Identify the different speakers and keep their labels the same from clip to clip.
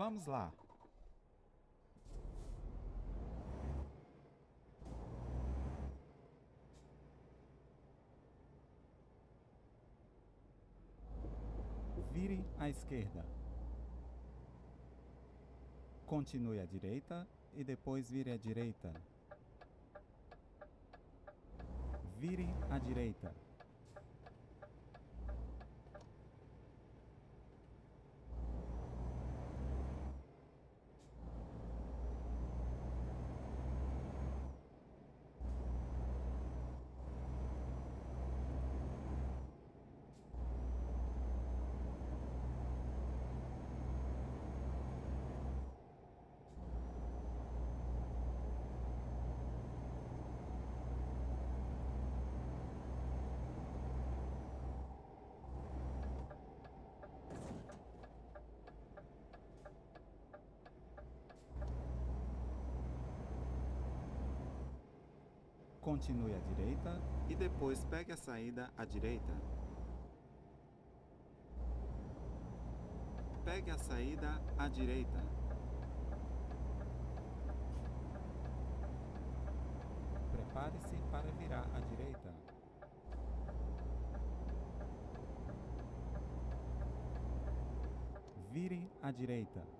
Speaker 1: Vamos lá! Vire à esquerda. Continue à direita e depois vire à direita. Vire à direita. Continue à direita e depois pegue a saída à direita. Pegue a saída à direita. Prepare-se para virar à direita. Vire à direita.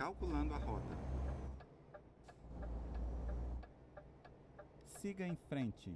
Speaker 1: Calculando a rota.
Speaker 2: Siga em frente.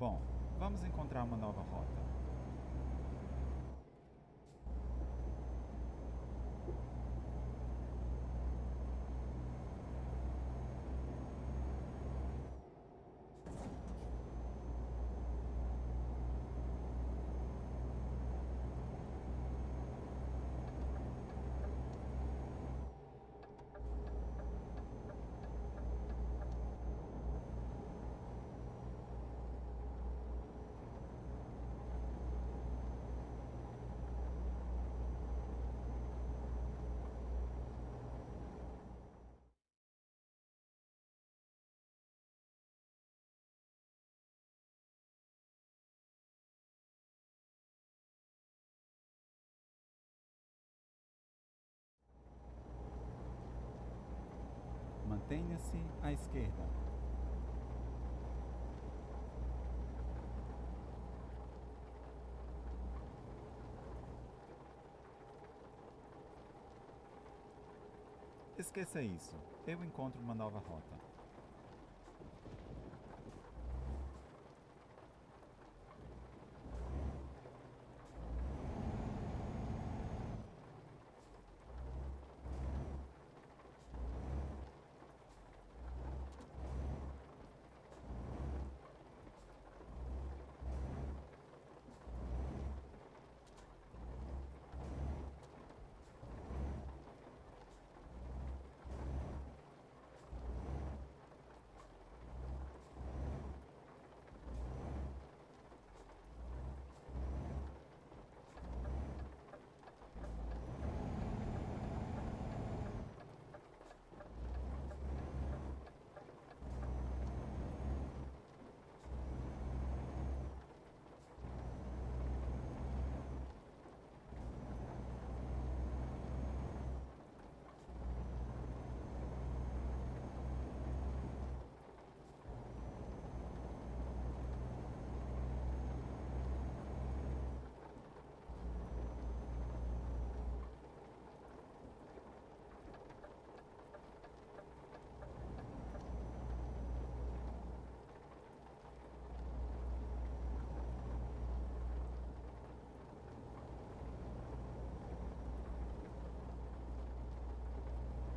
Speaker 2: Bom, vamos encontrar uma nova rota. Mantenha-se à esquerda. Esqueça isso. Eu encontro uma nova rota.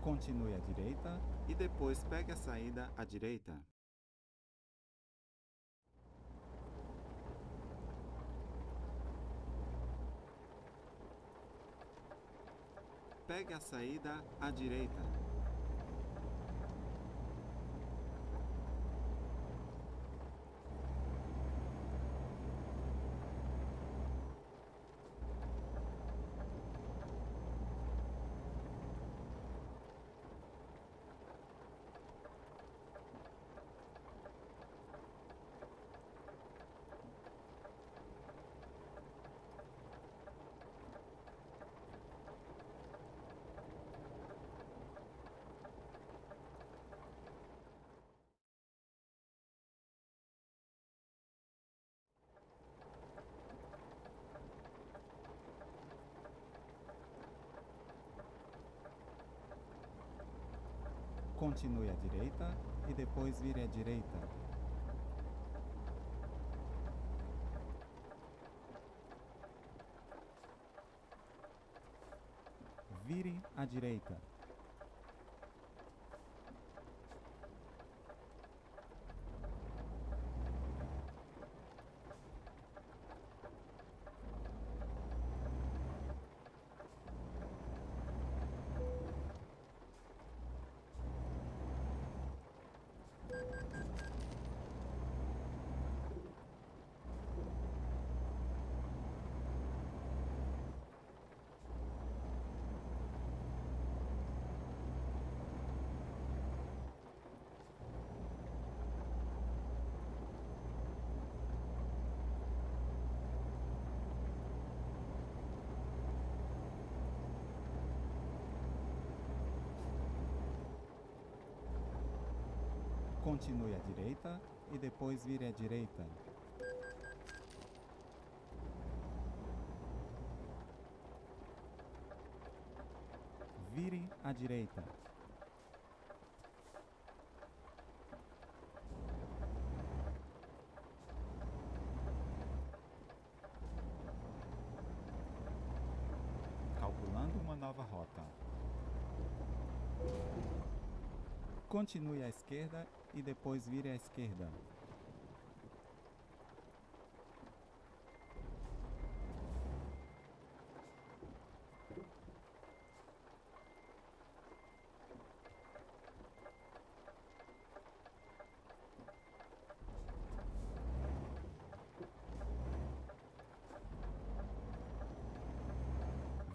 Speaker 2: Continue à direita
Speaker 1: e depois pegue a saída à direita. Pegue a saída à direita.
Speaker 2: Continue à direita e depois vire à direita. Vire à direita. Continue à direita e depois vire à direita. Vire à direita. Calculando uma nova rota. Continue à esquerda e depois vire à esquerda.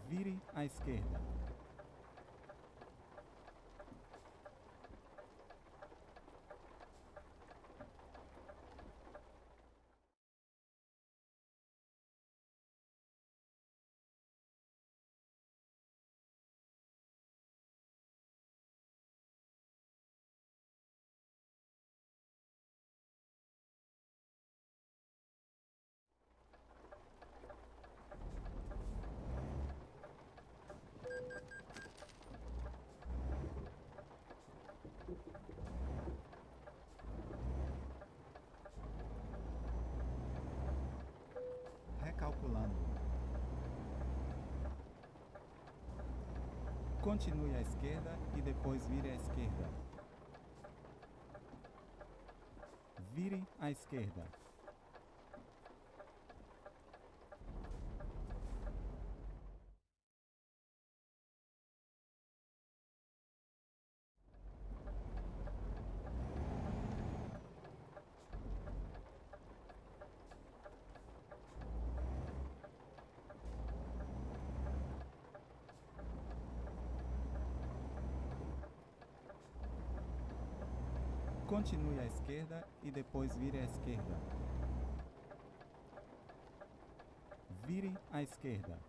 Speaker 2: Vire à esquerda. Continue à esquerda e depois vire à esquerda. Vire à esquerda. Continue à esquerda e depois vire à esquerda. Vire à esquerda.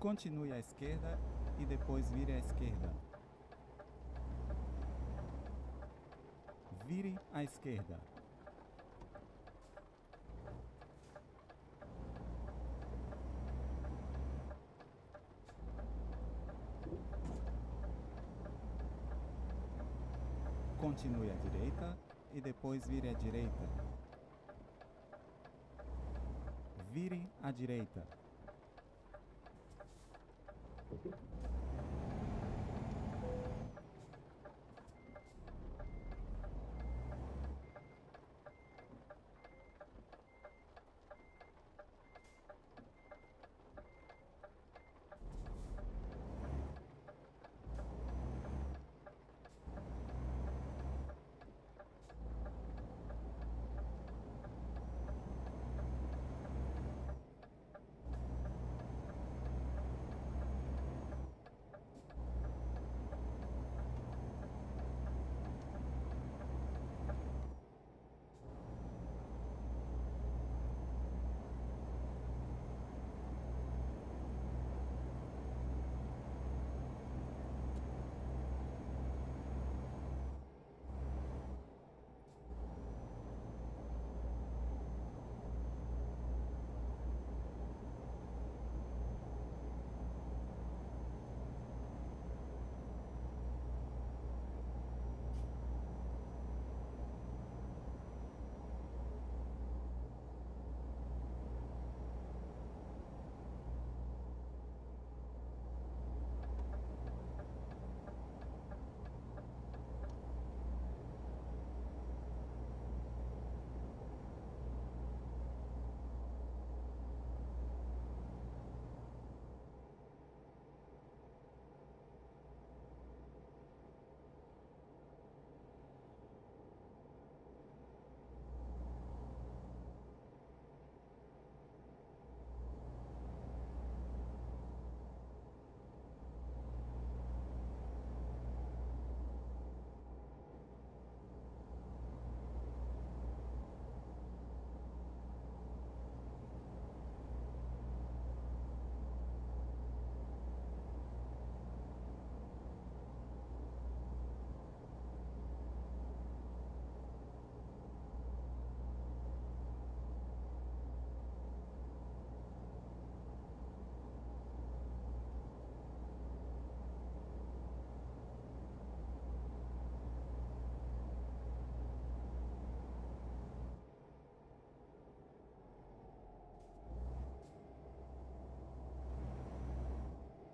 Speaker 2: Continue à esquerda e depois vire à esquerda. Vire à esquerda. Continue à direita e depois vire à direita. Vire à direita.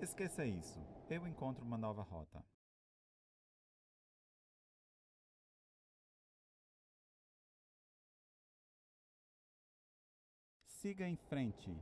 Speaker 2: Esqueça isso. Eu encontro uma nova rota. Siga em frente.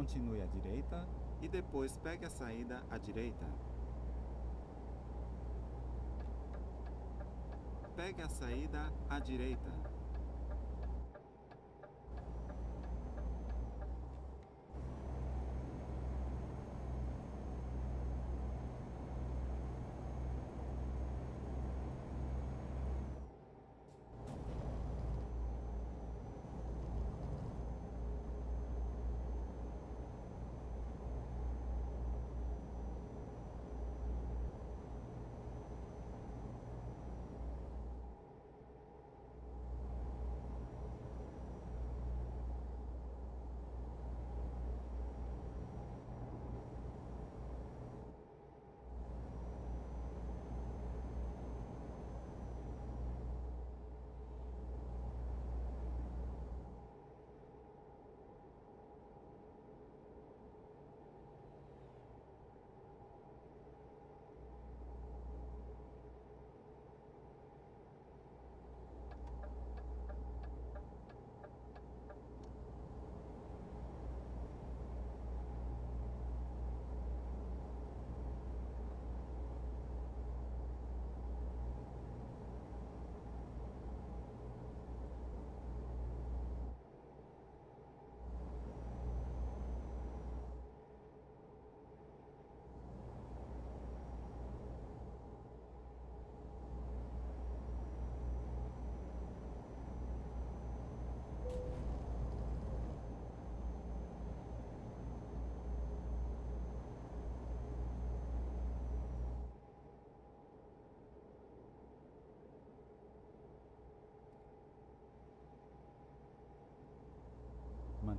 Speaker 2: Continue à direita
Speaker 1: e depois pegue a saída à direita. Pegue a saída à direita.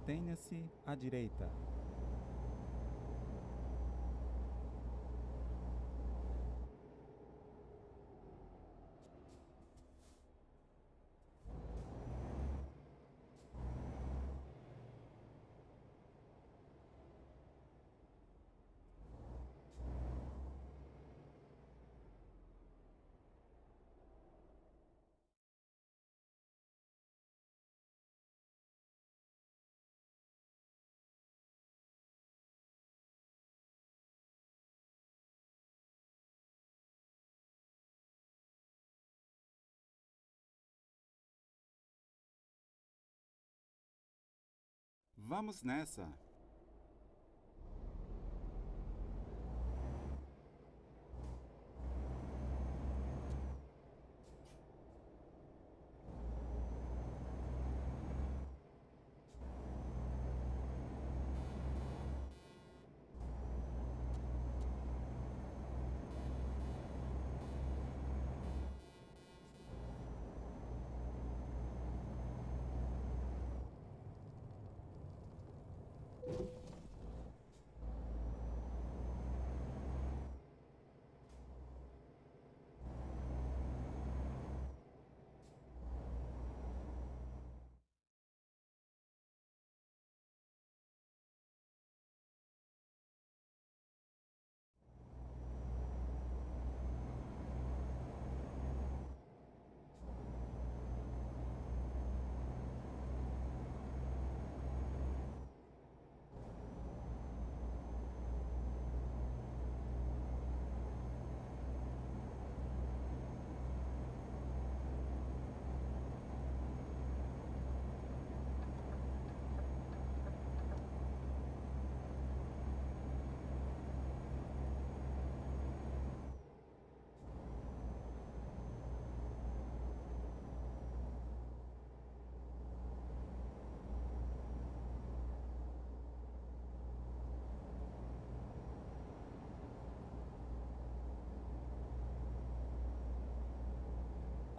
Speaker 2: Mantenha-se à direita.
Speaker 1: Vamos nessa!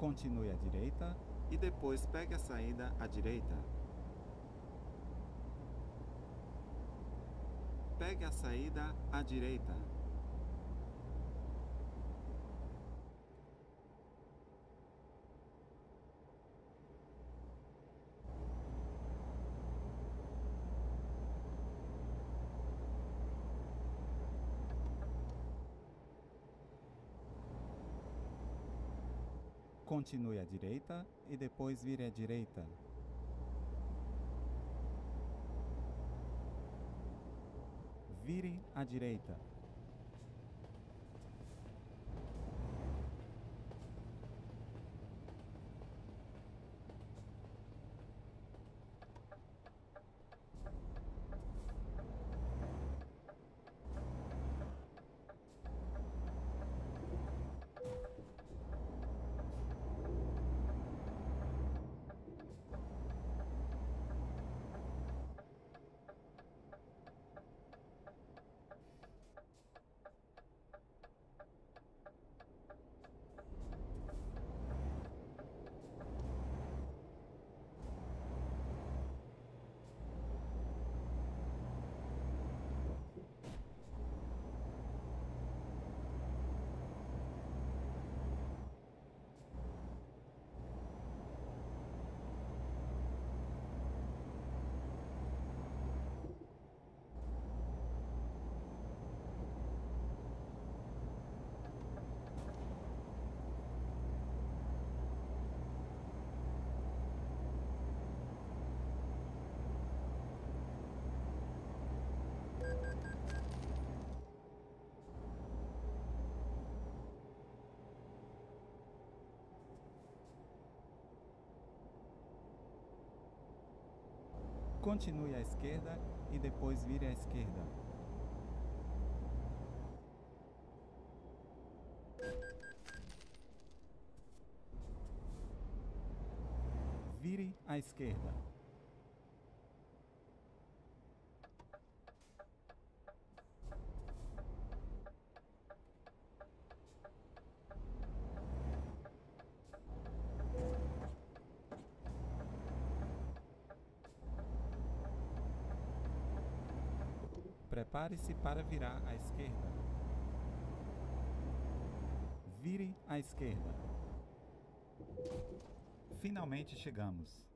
Speaker 2: Continue à direita
Speaker 1: e depois pegue a saída à direita. Pegue a saída à direita.
Speaker 2: continue à direita e depois vire à direita. Vire à direita. Continue à esquerda e depois vire à esquerda. Vire à esquerda. Prepare-se para virar à esquerda. Vire à esquerda. Finalmente chegamos.